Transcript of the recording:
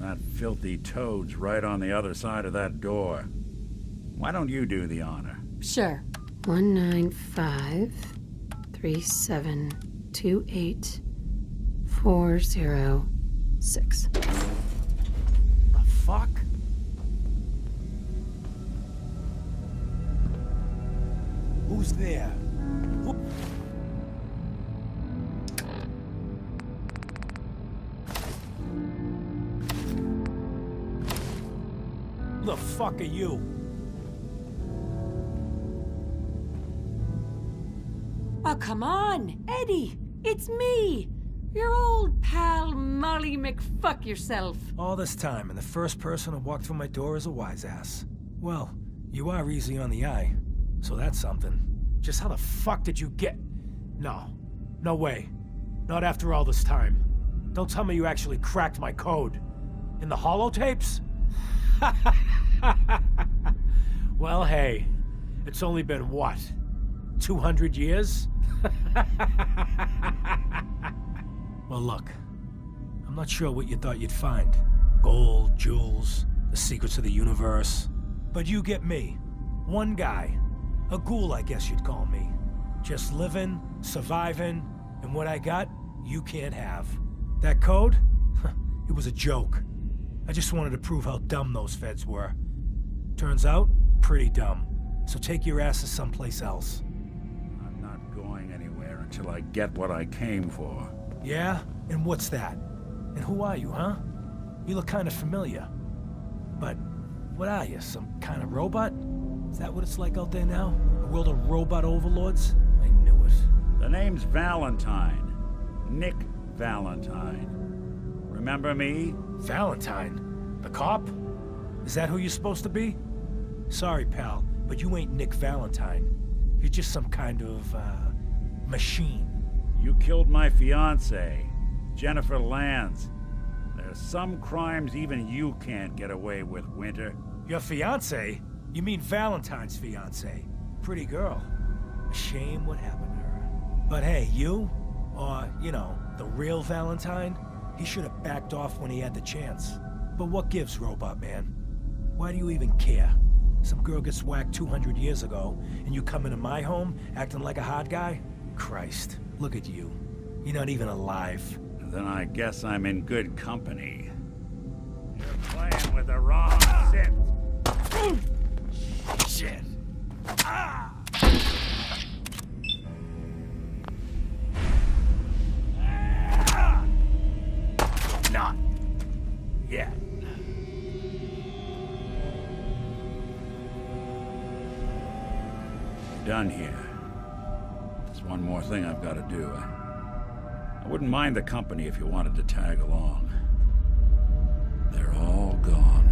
That filthy toad's right on the other side of that door. Why don't you do the honor? Sure. 195 3728 406. The fuck? Who's there? Who the fuck are you? Oh, come on, Eddie. It's me. Your old pal, Molly McFuck yourself. All this time, and the first person to walk through my door is a wise ass. Well, you are easy on the eye, so that's something. Just how the fuck did you get... No. No way. Not after all this time. Don't tell me you actually cracked my code. In the holotapes? well, hey. It's only been what? 200 years? well, look. I'm not sure what you thought you'd find. Gold, jewels, the secrets of the universe. But you get me. One guy. A ghoul, I guess you'd call me. Just living, surviving, and what I got, you can't have. That code? it was a joke. I just wanted to prove how dumb those feds were. Turns out, pretty dumb. So take your asses someplace else. I'm not going anywhere until I get what I came for. Yeah? And what's that? And who are you, huh? You look kind of familiar. But what are you, some kind of robot? Is that what it's like out there now? A world of robot overlords? I knew it. The name's Valentine. Nick Valentine. Remember me? Valentine? The cop? Is that who you're supposed to be? Sorry, pal, but you ain't Nick Valentine. You're just some kind of, uh, machine. You killed my fiancée, Jennifer Lands. There's some crimes even you can't get away with, Winter. Your fiance? You mean Valentine's fiance? Pretty girl. A shame what happened to her. But hey, you? Or, you know, the real Valentine? He should have backed off when he had the chance. But what gives, Robot Man? Why do you even care? Some girl gets whacked 200 years ago, and you come into my home acting like a hot guy? Christ, look at you. You're not even alive. Then I guess I'm in good company. You're playing with the wrong yet. Done here. There's one more thing I've got to do. I wouldn't mind the company if you wanted to tag along. They're all gone.